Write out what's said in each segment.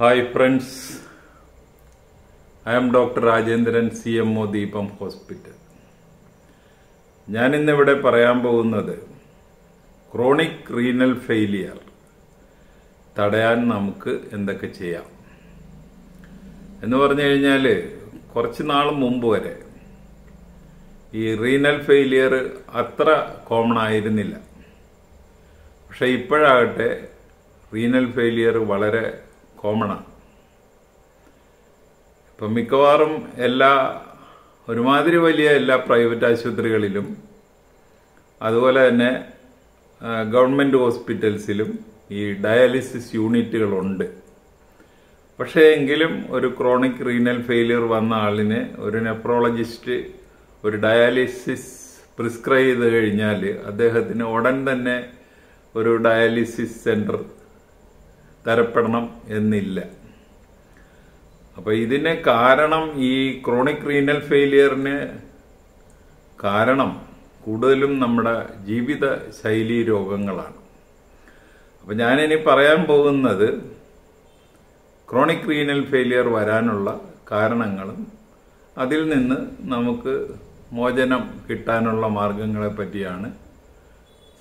Hi friends I am doctor Rajendran C M O Deepam hospital ഞാൻ ഇന്നിവിടെ പറയാൻ പോകുന്നത് ക്രോണിക് റീനൽ ഫെയിലിയർ തടയാൻ നമുക്ക് എന്തൊക്കെ ചെയ്യാം. എന്ന് പറഞ്ഞു കഴിഞ്ഞാൽ കുറച്ച് നാൾ മുമ്പ് വരെ ഈ റീനൽ ഫെയിലിയർ അത്ര കോമൺ ആയിരുന്നില്ല. പക്ഷെ ഇപ്പോഴാകട്ടെ റീനൽ ഫെയിലിയർ വളരെ കോമൺ ആണ്. ഇപ്പം മിക്കവാറും എല്ലാ ഒരുമാതിരി വലിയ എല്ലാ പ്രൈവറ്റ് ആശുപത്രികളിലും അതുപോലെ തന്നെ ഗവൺമെന്റ് ഹോസ്പിറ്റൽസിലും ഈ ഡയാലിസിസ് യൂണിറ്റുകളുണ്ട് പക്ഷേ എങ്കിലും ഒരു ക്രോണിക് റീനൽ ഫെയിലിയർ വന്ന ആളിന് ഒരു നെഫ്രോളജിസ്റ്റ് ഒരു ഡയാലിസിസ് പ്രിസ്ക്രൈബ് ചെയ്ത് കഴിഞ്ഞാൽ അദ്ദേഹത്തിന് ഉടൻ തന്നെ ഒരു ഡയാലിസിസ് സെന്റർ തരപ്പെടണം എന്നില്ല. അപ്പൊ ഇതിന് കാരണം ഈ ക്രോണിക് റീനൽ ഫെയിലിയറിന് കാരണം കൂടുതലും നമ്മുടെ ജീവിത ശൈലി രോഗങ്ങളാണ്. അപ്പൊ ഞാനിനി പറയാൻ പോകുന്നത് ക്രോണിക് റീനൽ ഫെയിലിയർ വരാനുള്ള കാരണങ്ങളും അതിൽ നിന്ന് നമുക്ക് മോചനം കിട്ടാനുള്ള മാർഗങ്ങളെ പറ്റിയാണ്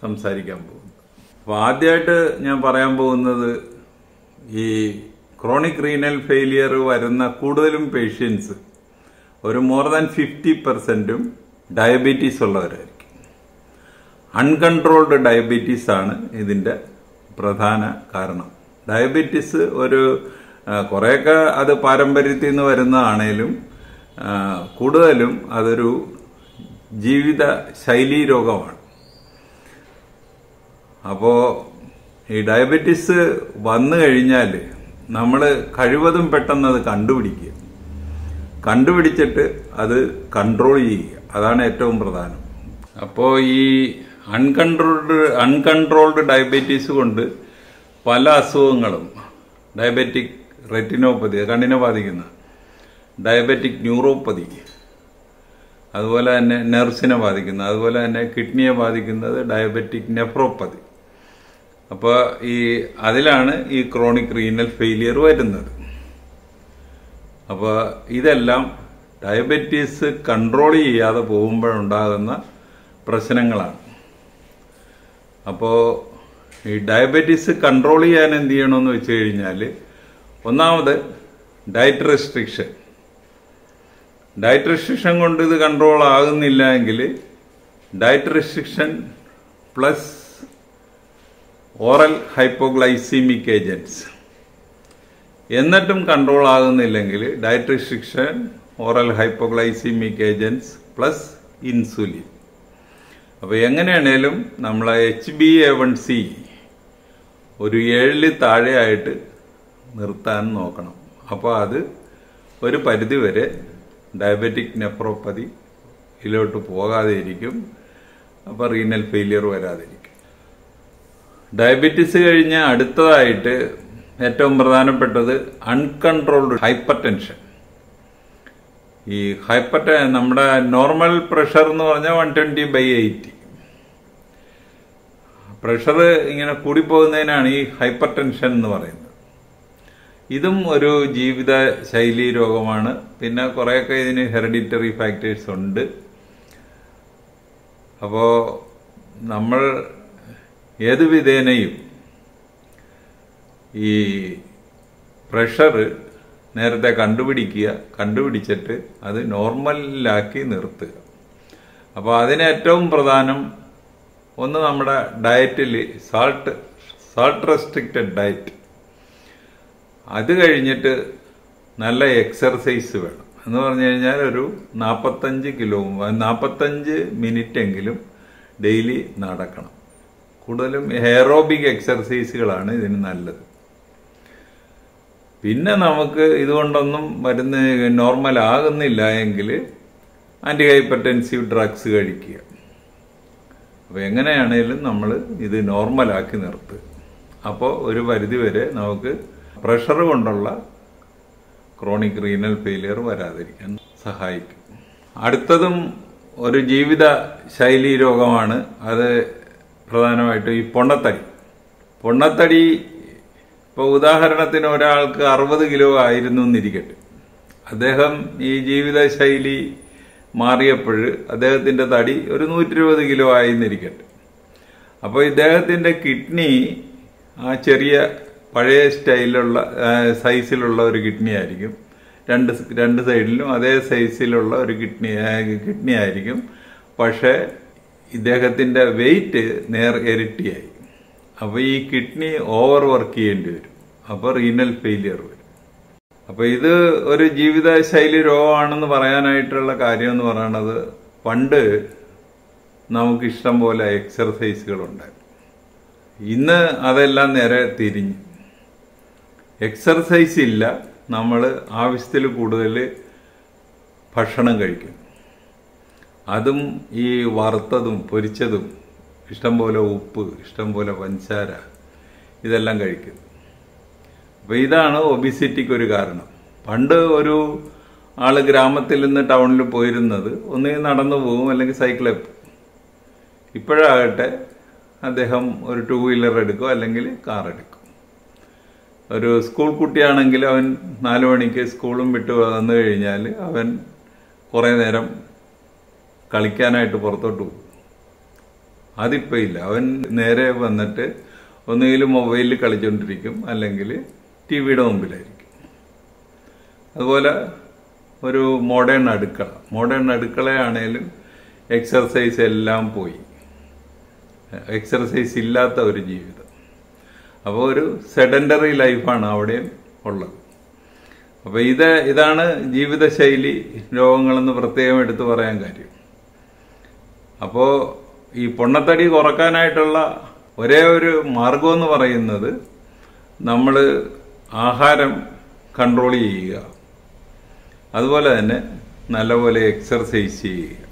സംസാരിക്കാൻ പോകുന്നത്. അപ്പോൾ ആദ്യമായിട്ട് ഞാൻ പറയാൻ പോകുന്നത് ഈ ക്രോണിക് റീനൽ ഫെയിലിയർ വരുന്ന കൂടുതലും പേഷ്യൻസ് ഒരു മോർ ദാൻ ഫിഫ്റ്റി പെർസെന്റും ഡയബറ്റീസ് ഉള്ളവരായിരിക്കും. അൺകൺട്രോൾഡ് ഡയബറ്റീസ് ആണ് ഇതിന്റെ പ്രധാന കാരണം. ഡയബറ്റീസ് ഒരു കുറേയൊക്കെ അത് പാരമ്പര്യത്തിൽ നിന്ന് വരുന്നതാണേലും കൂടുതലും അതൊരു ജീവിത ശൈലീ രോഗമാണ്. അപ്പോ ഈ ഡയബറ്റീസ് വന്നു കഴിഞ്ഞാൽ നമ്മൾ കഴിവതും പെട്ടെന്ന് അത് കണ്ടുപിടിക്കുക. കണ്ടുപിടിച്ചിട്ട് അത് കൺട്രോൾ ചെയ്യുക. അതാണ് ഏറ്റവും പ്രധാനം. അപ്പോൾ ഈ അൺകൺട്രോൾഡ് അൺകൺട്രോൾഡ് ഡയബറ്റീസ് കൊണ്ട് പല അസുഖങ്ങളും ഡയബറ്റിക് റെറ്റിനോപ്പതി കണ്ണിനെ ബാധിക്കുന്ന ഡയബറ്റിക് ന്യൂറോപ്പതി അതുപോലെ തന്നെ നെർവ്സിനെ ബാധിക്കുന്ന അതുപോലെ തന്നെ കിഡ്നിയെ ബാധിക്കുന്നത് ഡയബറ്റിക് നെഫ്രോപ്പതി അപ്പോൾ ഈ അതിലാണ് ഈ ക്രോണിക് റീനൽ ഫെയിലിയർ വരുന്നത്. അപ്പോൾ ഇതെല്ലാം ഡയബറ്റീസ് കൺട്രോൾ ചെയ്യാതെ പോകുമ്പോഴുണ്ടാകുന്ന പ്രശ്നങ്ങളാണ്. അപ്പോൾ ഈ ഡയബറ്റീസ് കൺട്രോൾ ചെയ്യാൻ എന്ത് ചെയ്യണമെന്ന് വെച്ച് കഴിഞ്ഞാൽ ഒന്നാമത് ഡയറ്റ് റെസ്ട്രിക്ഷൻ ഡയറ്റ് റെസ്ട്രിക്ഷൻ കൊണ്ട് ഇത് കൺട്രോൾ ആകുന്നില്ല എങ്കിൽ diet restriction plus oral hypoglycemic agents എന്നിട്ടും control ആകുന്നില്ലെങ്കിൽ diet restriction oral hypoglycemic agents plus insulin അപ്പോൾ എങ്ങനെയാണേലും നമ്മൾ H B A one C ഒരു ഏഴിൽ താഴെയായിട്ട് നിർത്താൻ നോക്കണം. അപ്പോൾ അത് ഒരു പരിധി വരെ ഡയബറ്റിക് നെഫ്രോപ്പതിയിലോട്ട് പോകാതെ ഇരിക്കും അപ്പോൾ റീനൽ ഫെയിലിയർ വരാതിരിക്കും. ഡയബറ്റീസ് കഴിഞ്ഞ് അടുത്തതായിട്ട് ഏറ്റവും പ്രധാനപ്പെട്ടത് അൺകൺട്രോൾഡ് ഹൈപ്പർ ടെൻഷൻ ഈ ഹൈപ്പർ നമ്മുടെ നോർമൽ പ്രഷർ എന്ന് പറഞ്ഞാൽ one twenty by eighty pressure ഇങ്ങനെ കൂടിപ്പോകുന്നതിനാണ് ഈ ഹൈപ്പർ ടെൻഷൻ എന്ന് പറയുന്നത്. ഇതും ഒരു ജീവിത ശൈലി രോഗമാണ്. പിന്നെ കുറേയൊക്കെ ഇതിന് ഹെറിഡിറ്ററി ഫാക്ടേഴ്സ് ഉണ്ട്. അപ്പോൾ നമ്മൾ ഏത് വിധേനയും ഈ പ്രഷർ നേരത്തെ കണ്ടുപിടിക്കുക കണ്ടുപിടിച്ചിട്ട് അത് നോർമലിലാക്കി നിർത്തുക. അപ്പോൾ അതിന് ഏറ്റവും പ്രധാനം ഒന്ന് നമ്മുടെ ഡയറ്റിൽ സാൾട്ട് സാൾട്ട് റെസ്ട്രിക്റ്റഡ് ഡയറ്റ് അത് കഴിഞ്ഞിട്ട് നല്ല എക്സർസൈസ് വേണം. എന്ന് പറഞ്ഞു കഴിഞ്ഞാൽ ഒരു നാൽപ്പത്തഞ്ച് കിലോ നാൽപ്പത്തഞ്ച് മിനിറ്റ് എങ്കിലും ഡെയിലി നടക്കണം. കൂടുതലും ഹെയറോബിക് എക്സർസൈസുകളാണ് ഇതിന് നല്ലത്. പിന്നെ നമുക്ക് ഇതുകൊണ്ടൊന്നും മരുന്ന് നോർമൽ ആകുന്നില്ല എങ്കിൽ ആന്റി ഹൈപ്പർടെൻസീവ് ഡ്രഗ്സ് കഴിക്കുക. അപ്പോൾ എങ്ങനെയാണേലും നമ്മൾ ഇത് നോർമലാക്കി നിർത്തുക അപ്പോൾ ഒരു പരിധിവരെ നമുക്ക് പ്രഷർ കൊണ്ടുള്ള ക്രോണിക് റീനൽ ഫെയിലിയർ വരാതിരിക്കാൻ സഹായിക്കും. അടുത്തതും ഒരു ജീവിത ശൈലി രോഗമാണ്. അത് പ്രധാനമായിട്ടും ഈ പൊണ്ണത്തടി. പൊണ്ണത്തടി ഇപ്പൊ ഉദാഹരണത്തിന് ഒരാൾക്ക് അറുപത് കിലോ ആയിരുന്നു എന്നിരിക്കട്ടെ. അദ്ദേഹം ഈ ജീവിതശൈലി മാറിയപ്പോൾ അദ്ദേഹത്തിന്റെ തടി ഒരു നൂറ്റി ഇരുപത് കിലോ ആയിരുന്നിരിക്കട്ടെ അപ്പോൾ ഇദ്ദേഹത്തിന്റെ കിഡ്നി ആ ചെറിയ പഴയ സ്റ്റൈലുള്ള സൈസിലുള്ള ഒരു കിഡ്നി ആയിരിക്കും. രണ്ട് രണ്ട് സൈഡിലും അതേ സൈസിലുള്ള ഒരു കിഡ്നി കിഡ്നി ആയിരിക്കും. പക്ഷേ ഇദ്ദേഹത്തിന്റെ വെയിറ്റ് നേർ ഇരട്ടിയായി. അപ്പോൾ ഈ കിഡ്നി ഓവർ വർക്ക് ചെയ്യേണ്ടി വരും. അപ്പോൾ റീനൽ ഫെയിലിയർ വരും. അപ്പോൾ ഇത് ഒരു ജീവിതശൈലി രോഗമാണെന്ന് പറയാനായിട്ടുള്ള കാര്യം എന്ന് പറയുന്നത് പണ്ട് നമുക്ക് ഇഷ്ടം പോലെ എക്സർസൈസുകൾ ഉണ്ടായിരുന്നു. ഇന്ന് അതെല്ലാം നേരെ തിരിഞ്ഞു. എക്സർസൈസ് ഇല്ല. നമ്മൾ ആവശ്യത്തിൽ കൂടുതൽ ഭക്ഷണം കഴിക്കും അതും ഈ വറുത്തതും പൊരിച്ചതും ഇഷ്ടംപോലെ ഉപ്പ് ഇഷ്ടംപോലെ പഞ്ചസാര ഇതെല്ലാം കഴിക്കും. അപ്പൊ ഇതാണ് ഒബിസിറ്റിക്ക് ഒരു കാരണം. പണ്ട് ഒരു ആൾ ഗ്രാമത്തിൽ നിന്ന് ടൗണിൽ പോയിരുന്നത് ഒന്നുകിൽ നടന്നു പോകും അല്ലെങ്കിൽ സൈക്കിളിൽ പോകും ഇപ്പോഴാകട്ടെ അദ്ദേഹം ഒരു ടു വീലർ എടുക്കും അല്ലെങ്കിൽ കാർ എടുക്കും. ഒരു സ്കൂൾ കുട്ടിയാണെങ്കിൽ അവൻ നാലു മണിക്ക് സ്കൂളും വിട്ട് വന്നു കഴിഞ്ഞാൽ അവൻ കുറേ നേരം കളിക്കാനായിട്ട് പുറത്തോട്ട് പോകും. അതിപ്പോൾ ഇല്ല. അവൻ നേരെ വന്നിട്ട് ഒന്നുകിൽ മൊബൈലിൽ കളിച്ചുകൊണ്ടിരിക്കും അല്ലെങ്കിൽ ടി വിയുടെ മുമ്പിലായിരിക്കും. അതുപോലെ ഒരു മോഡേൺ അടുക്കള. മോഡേൺ അടുക്കളയാണേലും എക്സർസൈസ് എല്ലാം പോയി. എക്സർസൈസ് ഇല്ലാത്ത ഒരു ജീവിതം. അപ്പോൾ ഒരു സെഡൻഡറി ലൈഫാണ് അവിടെയും ഉള്ളത്. അപ്പോൾ ഇത് ഇതാണ് ജീവിതശൈലി രോഗങ്ങളെന്ന് പ്രത്യേകം എടുത്തു പറയാൻ കാര്യം. അപ്പോൾ ഈ പൊണ്ണത്തടി കുറക്കാനായിട്ടുള്ള ഒരേ ഒരു മാർഗം എന്ന് പറയുന്നത് നമ്മൾ ആഹാരം കൺട്രോൾ ചെയ്യുക. അതുപോലെ തന്നെ നല്ലപോലെ എക്സർസൈസ് ചെയ്യുക.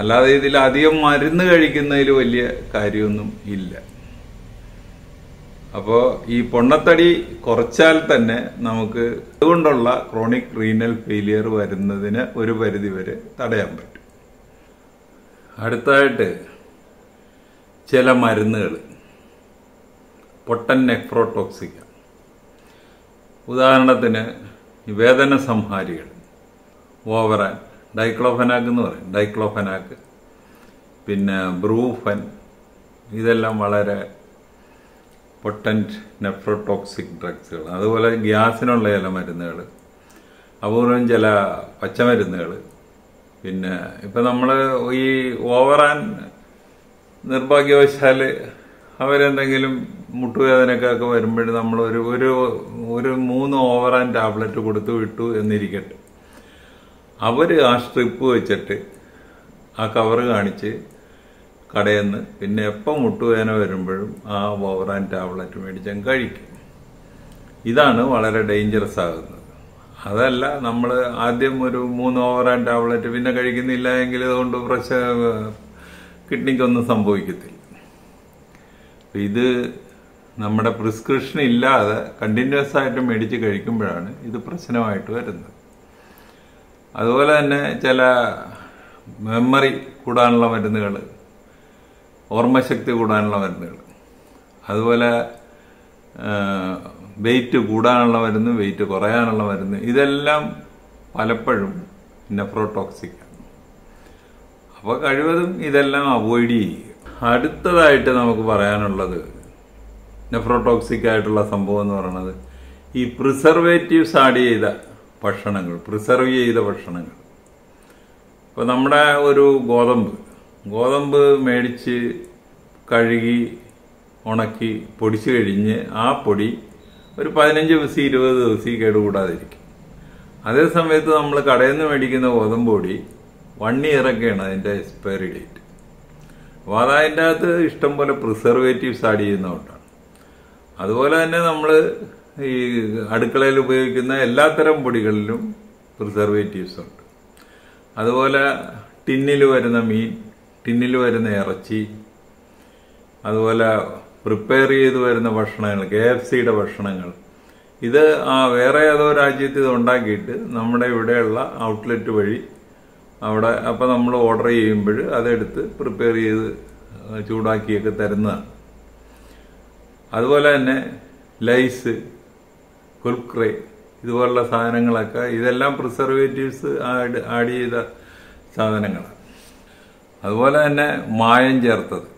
അല്ലാതെ ഇതിൽ അധികം മരുന്ന് കഴിക്കുന്നതിൽ വലിയ കാര്യമൊന്നും ഇല്ല. അപ്പോൾ ഈ പൊണ്ണത്തടി കുറച്ചാൽ തന്നെ നമുക്ക് അതുകൊണ്ടുള്ള ക്രോണിക് റീനൽ ഫെയിലിയർ വരുന്നതിന് ഒരു പരിധി വരെ തടയാൻ പറ്റും. അടുത്തതായിട്ട് ചില മരുന്നുകൾ പൊട്ടൻ നെഫ്രോടോക്സിക്ക. ഉദാഹരണത്തിന് വേദന സംഹാരികൾ. ഓവറാൻ. ഡൈക്ലോഫനാക്ക് എന്ന് പറയും. ഡൈക്ലോഫനാക്ക്. പിന്നെ ബ്രൂഫൻ. ഇതെല്ലാം വളരെ പൊട്ടന്റ് നെഫ്രോടോക്സിക് ഡ്രഗ്സുകൾ അതുപോലെ ഗ്യാസിനുള്ള ചില മരുന്നുകൾ അപൂർവം ചില പച്ചമരുന്നുകൾ പിന്നെ ഇപ്പം നമ്മൾ ഈ ഓവറാൻ നിർഭാഗ്യവശാൽ അവരെന്തെങ്കിലും മുട്ടുവേദനക്കൊക്കെ വരുമ്പോൾ നമ്മൾ ഒരു ഒരു ഒരു മൂന്ന് ഓവറാൻ ടാബ്ലറ്റ് കൊടുത്തു വിട്ടു എന്നിരിക്കട്ടെ. അവർ ആ സ്ട്രിപ്പ് വെച്ചിട്ട് ആ കവറ് കാണിച്ച് കടയിൽ നിന്ന് പിന്നെ എപ്പം മുട്ടുവേദന വരുമ്പോഴും ആ ഓവറാൻ ടാബ്ലറ്റ് മേടിച്ചാൽ കഴിക്കും. ഇതാണ് വളരെ ഡേഞ്ചറസ് ആകുന്നത്. അതല്ല നമ്മൾ ആദ്യം ഒരു മൂന്ന് ഓവറാൻ ടാബ്ലറ്റ് പിന്നെ കഴിക്കുന്നില്ല എങ്കിൽ അതുകൊണ്ട് പ്രശ് കിഡ്നിക്കൊന്നും സംഭവിക്കത്തില്ല. ഇത് നമ്മുടെ പ്രിസ്ക്രിപ്ഷൻ ഇല്ലാതെ കണ്ടിന്യൂസ് ആയിട്ട് മേടിച്ച് കഴിക്കുമ്പോഴാണ് ഇത് പ്രശ്നമായിട്ട് വരുന്നത്. അതുപോലെ തന്നെ ചില മെമ്മറി കൂടാനുള്ള മരുന്നുകൾ ഓർമ്മശക്തി കൂടാനുള്ള മരുന്നുകൾ അതുപോലെ വെയിറ്റ് കൂടാനുള്ള മരുന്ന് വെയിറ്റ് കുറയാനുള്ള മരുന്ന് ഇതെല്ലാം പലപ്പോഴും നെഫ്രോടോക്സിക് ആണ്. അപ്പോൾ കഴിവതും ഇതെല്ലാം അവോയ്ഡ് ചെയ്യുക. അടുത്തതായിട്ട് നമുക്ക് പറയാനുള്ളത് നെഫ്രോടോക്സിക് ആയിട്ടുള്ള സംഭവം എന്ന് പറയുന്നത് ഈ പ്രിസർവേറ്റീവ്സ് ആഡ് ചെയ്ത ഭക്ഷണങ്ങൾ പ്രിസർവ് ചെയ്ത ഭക്ഷണങ്ങൾ. ഇപ്പോൾ നമ്മുടെ ഒരു ഗോതമ്പ് ഗോതമ്പ് മേടിച്ച് കഴുകി ഉണക്കി പൊടിച്ചു കഴിഞ്ഞ് ആ പൊടി ഒരു പതിനഞ്ച് ദിവസം ഇരുപത് ദിവസം ഈ കേടുകൂടാതിരിക്കും. അതേ സമയത്ത് നമ്മൾ കടയിൽ നിന്ന് മേടിക്കുന്ന ഗോതമ്പൊടി വൺ ഇയറൊക്കെയാണ് അതിന്റെ എക്സ്പയറി ഡേറ്റ് അപ്പോൾ അത് അതിന്റെ അകത്ത് ഇഷ്ടംപോലെ പ്രിസർവേറ്റീവ്സ് ആഡ് ചെയ്യുന്നതുകൊണ്ടാണ്. അതുപോലെ തന്നെ നമ്മൾ ഈ അടുക്കളയിൽ ഉപയോഗിക്കുന്ന എല്ലാത്തരം പൊടികളിലും പ്രിസർവേറ്റീവ്സ് ഉണ്ട്. അതുപോലെ ടിന്നിൽ വരുന്ന മീൻ ടിന്നിൽ വരുന്ന ഇറച്ചി അതുപോലെ പ്രിപ്പയർ ചെയ്ത് വരുന്ന ഭക്ഷണങ്ങൾ കെ എഫ് സിയുടെ ഭക്ഷണങ്ങൾ. ഇത് വേറെ ഏതോ രാജ്യത്ത് ഇത് ഉണ്ടാക്കിയിട്ട് നമ്മുടെ ഇവിടെയുള്ള ഔട്ട്ലെറ്റ് വഴി അവിടെ അപ്പം നമ്മൾ ഓർഡർ ചെയ്യുമ്പോൾ അതെടുത്ത് പ്രിപ്പയർ ചെയ്ത് ചൂടാക്കിയൊക്കെ തരുന്നതാണ്. അതുപോലെ തന്നെ ലൈസ് കുൽക്രേ ഇതുപോലുള്ള സാധനങ്ങളൊക്കെ ഇതെല്ലാം പ്രിസർവേറ്റീവ്സ് ആഡ് ആഡ് ചെയ്ത സാധനങ്ങളാണ്. അതുപോലെ തന്നെ മായം ചേർത്തത്.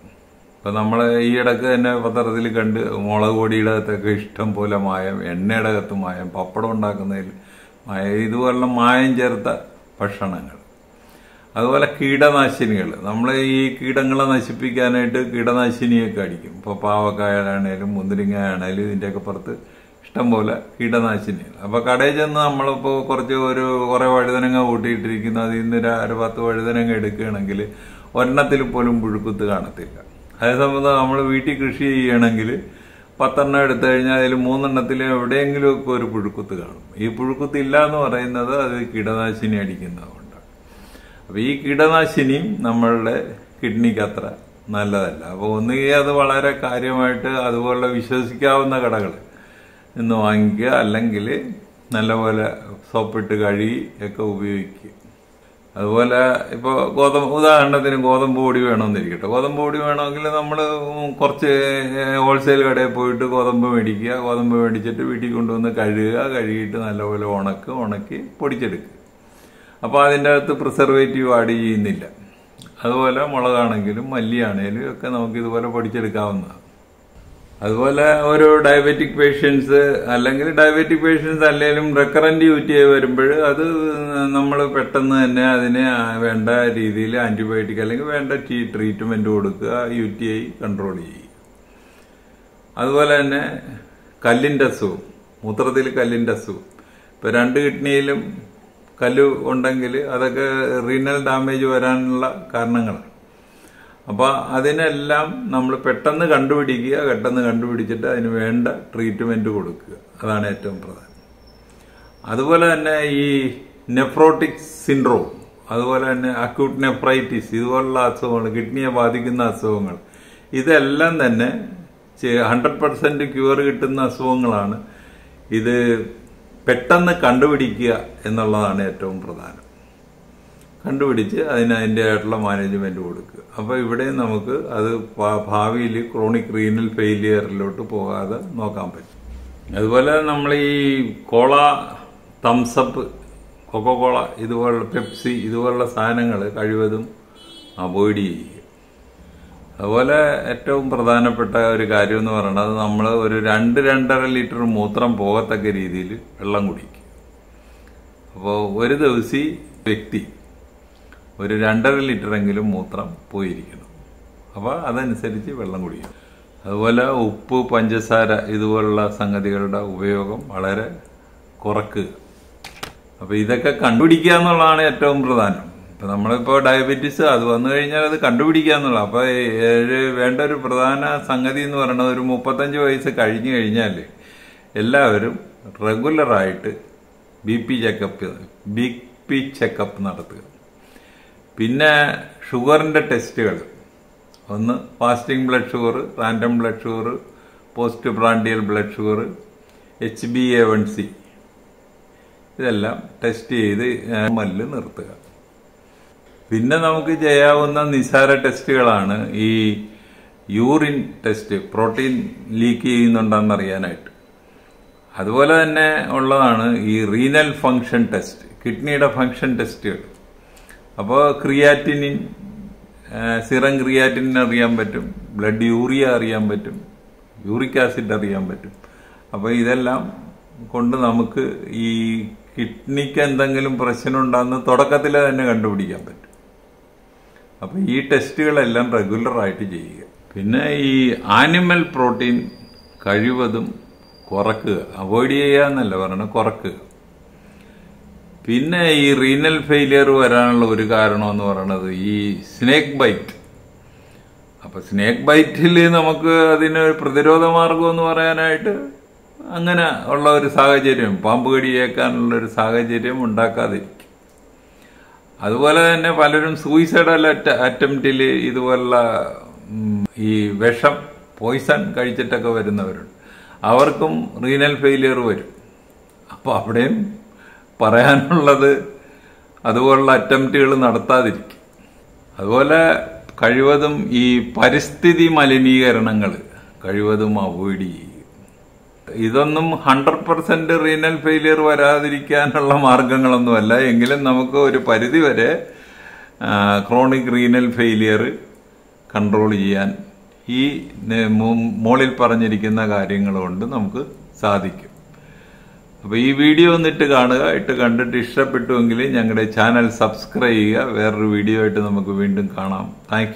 ഇപ്പൊ നമ്മൾ ഈ ഇടയ്ക്ക് തന്നെ പത്രത്തിൽ കണ്ട് മുളക് പൊടിയുടെ അകത്തൊക്കെ ഇഷ്ടം പോലെ മായം എണ്ണയുടെ അകത്ത് മായം പപ്പടം ഉണ്ടാക്കുന്നതിൽ മായം ഇതുപോലുള്ള മായം ചേർത്ത ഭക്ഷണങ്ങൾ. അതുപോലെ കീടനാശിനികൾ. നമ്മൾ ഈ കീടങ്ങളെ നശിപ്പിക്കാനായിട്ട് കീടനാശിനിയൊക്കെ അടിക്കും. ഇപ്പോൾ മുന്തിരിങ്ങ ആണേലും ഇതിന്റെയൊക്കെ പുറത്ത് ഇഷ്ടം പോലെ കീടനാശിനികൾ. അപ്പോൾ കടയിൽ ചെന്ന് നമ്മളിപ്പോൾ കുറച്ച് ഒരു കുറേ വഴുതനങ്ങ കൂട്ടിയിട്ടിരിക്കുന്നു. അതിൽ നിന്ന് ഒരു പത്ത് വഴുതനങ്ങ എടുക്കുകയാണെങ്കിൽ ഒരെണ്ണത്തിൽ പോലും പുഴുക്കുത്ത് കാണത്തില്ല. അതേസമയത്ത് നമ്മൾ വീട്ടിൽ കൃഷി ചെയ്യണമെങ്കിൽ പത്തെണ്ണം എടുത്തു കഴിഞ്ഞാൽ അതിൽ മൂന്നെണ്ണത്തിൽ എവിടെയെങ്കിലുമൊക്കെ ഒരു പുഴുക്കുത്ത് കാണും. ഈ പുഴുക്കുത്ത് ഇല്ല എന്ന് പറയുന്നത് അത് കീടനാശിനി അടിക്കുന്നതുകൊണ്ടാണ്. അപ്പോൾ ഈ കീടനാശിനിയും നമ്മളുടെ കിഡ്നിക്ക് അത്ര നല്ലതല്ല. അപ്പോൾ ഒന്നുകിൽ അത് വളരെ കാര്യമായിട്ട് അതുപോലെ വിശ്വസിക്കാവുന്ന കടകൾ നിന്ന് വാങ്ങിക്കുക അല്ലെങ്കിൽ നല്ലപോലെ സോപ്പിട്ട് കഴുകി ഒക്കെ ഉപയോഗിക്കുക. അതുപോലെ ഇപ്പോൾ ഗോതമ്പ് ഉദാഹരണത്തിന് ഗോതമ്പ് പൊടി വേണമെന്നിരിക്കട്ടെ. ഗോതമ്പ് പൊടി വേണമെങ്കിൽ നമ്മൾ കുറച്ച് ഹോൾസെയിൽ കടയിൽ പോയിട്ട് ഗോതമ്പ് മേടിക്കുക. ഗോതമ്പ് മേടിച്ചിട്ട് വീട്ടിൽ കൊണ്ടുവന്ന് കഴുകുക. കഴുകിയിട്ട് നല്ലപോലെ ഉണക്ക് ഉണക്കി പൊടിച്ചെടുക്കുക. അപ്പോൾ അതിന്റെ അകത്ത് പ്രിസർവേറ്റീവ് ആഡ് ചെയ്യുന്നില്ല. അതുപോലെ മുളകാണെങ്കിലും മല്ലിയാണെങ്കിലും ഒക്കെ നമുക്ക് ഇതുപോലെ പൊടിച്ചെടുക്കാവുന്നതാണ്. അതുപോലെ ഓരോ ഡയബറ്റിക് പേഷ്യൻസ് അല്ലെങ്കിൽ ഡയബറ്റിക് പേഷ്യൻസ് അല്ലെങ്കിലും റെക്കറന്റ് യു ടി ഐ വരുമ്പോൾ അത് നമ്മൾ പെട്ടെന്ന് തന്നെ അതിനെ വേണ്ട രീതിയിൽ ആന്റിബയോട്ടിക് അല്ലെങ്കിൽ വേണ്ട ട്രീറ്റ്മെന്റ് കൊടുക്കുക യു ടി ഐ കൺട്രോൾ ചെയ്യുക. അതുപോലെ തന്നെ കല്ലിന്റെ അസുഖം മൂത്രത്തിൽ കല്ലിന്റെ അസുഖം. ഇപ്പം രണ്ട് കിഡ്നിയിലും കല്ല് ഉണ്ടെങ്കിൽ അതൊക്കെ റീനൽ ഡാമേജ് വരാനുള്ള കാരണങ്ങളാണ്. അപ്പോൾ അതിനെല്ലാം നമ്മൾ പെട്ടെന്ന് കണ്ടുപിടിക്കുക പെട്ടെന്ന് കണ്ടുപിടിച്ചിട്ട് അതിന് വേണ്ട ട്രീറ്റ്മെന്റ് കൊടുക്കുക. അതാണ് ഏറ്റവും പ്രധാനം. അതുപോലെ തന്നെ ഈ നെഫ്രോട്ടിക് സിൻഡ്രോം അതുപോലെ തന്നെ അക്യൂട്ട് നെഫ്രൈറ്റിസ് ഇതുപോലുള്ള അസുഖങ്ങൾ കിഡ്നിയെ ബാധിക്കുന്ന അസുഖങ്ങൾ ഇതെല്ലാം തന്നെ ഹൺഡ്രഡ് പെർസെന്റ് ക്യൂർ കിട്ടുന്ന അസുഖങ്ങളാണ്. ഇത് പെട്ടെന്ന് കണ്ടുപിടിക്കുക എന്നുള്ളതാണ് ഏറ്റവും പ്രധാനം. കണ്ടുപിടിച്ച് അതിന് അതിന്റെതായിട്ടുള്ള മാനേജ്മെന്റ് കൊടുക്കുക അപ്പോൾ ഇവിടെ നമുക്ക് അത് ഭാവിയിൽ ക്രോണിക് റീനൽ ഫെയിലിയറിലോട്ട് പോകാതെ നോക്കാൻ പറ്റും. അതുപോലെ നമ്മൾ ഈ cola Thums Up coca cola ഇതുപോലുള്ള പെപ്സി ഇതുപോലുള്ള സാധനങ്ങൾ കഴിവതും അവോയ്ഡ് ചെയ്യുക. അതുപോലെ ഏറ്റവും പ്രധാനപ്പെട്ട ഒരു കാര്യം എന്ന് പറയുന്നത് നമ്മൾ ഒരു രണ്ട് രണ്ടര ലിറ്റർ മൂത്രം പോകത്തക്ക രീതിയിൽ വെള്ളം കുടിക്കുക. അപ്പോൾ ഒരു ദിവസം വ്യക്തി ഒരു രണ്ടര ലിറ്ററെങ്കിലും മൂത്രം പോയിരിക്കണം. അപ്പോൾ അതനുസരിച്ച് വെള്ളം കുടിക്കണം. അതുപോലെ ഉപ്പ് പഞ്ചസാര ഇതുപോലുള്ള സംഗതികളുടെ ഉപയോഗം വളരെ കുറക്കുക അപ്പോൾ ഇതൊക്കെ കണ്ടുപിടിക്കുക എന്നുള്ളതാണ് ഏറ്റവും പ്രധാനം. ഇപ്പം നമ്മളിപ്പോൾ ഡയബറ്റീസ് അത് വന്നു കഴിഞ്ഞാൽ അത് കണ്ടുപിടിക്കുക എന്നുള്ള അപ്പോൾ വേണ്ട ഒരു പ്രധാന സംഗതി എന്ന് പറയുന്നത് ഒരു മുപ്പത്തഞ്ച് വയസ്സ് കഴിഞ്ഞു കഴിഞ്ഞാൽ എല്ലാവരും റെഗുലറായിട്ട് B P checkup B P checkup നടത്തുക. പിന്നെ ഷുഗറിന്റെ ടെസ്റ്റുകൾ. ഒന്ന് fasting blood sugar random blood sugar post prandial blood sugar H B A one C. ഇതെല്ലാം ടെസ്റ്റ് ചെയ്ത് മല്ല് നിർത്തുക. പിന്നെ നമുക്ക് ചെയ്യാവുന്ന നിസാര ടെസ്റ്റുകളാണ് ഈ യൂറിൻ ടെസ്റ്റ് പ്രോട്ടീൻ ലീക്ക് ചെയ്യുന്നുണ്ടെന്ന് അറിയാനായിട്ട് അതുപോലെ തന്നെ ഉള്ളതാണ് ഈ റീനൽ ഫങ്ഷൻ ടെസ്റ്റ് കിഡ്നിയുടെ ഫങ്ഷൻ ടെസ്റ്റുകൾ. അപ്പോൾ ക്രിയാറ്റിനിൻ സിറം ക്രിയാറ്റിനിൻ അറിയാൻ പറ്റും. ബ്ലഡ് യൂറിയ അറിയാൻ പറ്റും. യൂറിക് ആസിഡ് അറിയാൻ പറ്റും. അപ്പോൾ ഇതെല്ലാം കൊണ്ട് നമുക്ക് ഈ കിഡ്നിക്ക് എന്തെങ്കിലും പ്രശ്നം ഉണ്ടാകുന്ന തുടക്കത്തിൽ തന്നെ കണ്ടുപിടിക്കാൻ പറ്റും. അപ്പോൾ ഈ ടെസ്റ്റുകളെല്ലാം റെഗുലറായിട്ട് ചെയ്യുക. പിന്നെ ഈ ആനിമൽ പ്രോട്ടീൻ കഴിവതും കുറക്കുക. അവോയ്ഡ് ചെയ്യുക എന്നല്ല പറഞ്ഞാൽ കുറക്കുക. പിന്നെ ഈ റീനൽ ഫെയിലിയർ വരാനുള്ള ഒരു കാരണം എന്ന് പറയുന്നത് ഈ സ്നേക്ക് ബൈറ്റ് അപ്പൊ സ്നേക്ക് ബൈറ്റിൽ നമുക്ക് അതിന് പ്രതിരോധ മാർഗം എന്ന് പറയാനായിട്ട് അങ്ങനെ ഉള്ള ഒരു സാഹചര്യം പാമ്പ് കടിയേക്കാനുള്ള ഒരു സാഹചര്യം ഉണ്ടാക്കാതിരിക്കും. അതുപോലെ തന്നെ പലരും സൂയിസൈഡൽ അറ്റ അറ്റംപ്റ്റിൽ ഇതുപോലുള്ള ഈ വിഷം പോയിസൺ കഴിച്ചിട്ടൊക്കെ വരുന്നവരുണ്ട്. അവർക്കും റീനൽ ഫെയിലിയർ വരും. അപ്പോൾ അവിടെയും പറയാനുള്ളത് അതുപോലുള്ള അറ്റംപ്റ്റുകൾ നടത്താതിരിക്കും. അതുപോലെ കഴിവതും ഈ പരിസ്ഥിതി മലിനീകരണങ്ങൾ കഴിവതും അവോയ്ഡ് ചെയ്യുക ഇതൊന്നും ഹൺഡ്രഡ് പെർസെന്റ് റീനൽ ഫെയിലിയർ വരാതിരിക്കാനുള്ള മാർഗങ്ങളൊന്നുമല്ല. എങ്കിലും നമുക്ക് ഒരു പരിധി വരെ ക്രോണിക് റീനൽ ഫെയിലിയർ കൺട്രോൾ ചെയ്യാൻ ഈ മോളിൽ പറഞ്ഞിരിക്കുന്ന കാര്യങ്ങൾ കൊണ്ട് നമുക്ക് സാധിക്കും. അപ്പോൾ ഈ വീഡിയോ ഒന്നിട്ട് കാണുക ഇട്ട് കണ്ടിട്ട് ഇഷ്ടപ്പെട്ടുവെങ്കിൽ ഞങ്ങളുടെ ചാനൽ സബ്സ്ക്രൈബ് ചെയ്യുക. വേറൊരു വീഡിയോ ആയിട്ട് നമുക്ക് വീണ്ടും കാണാം. താങ്ക്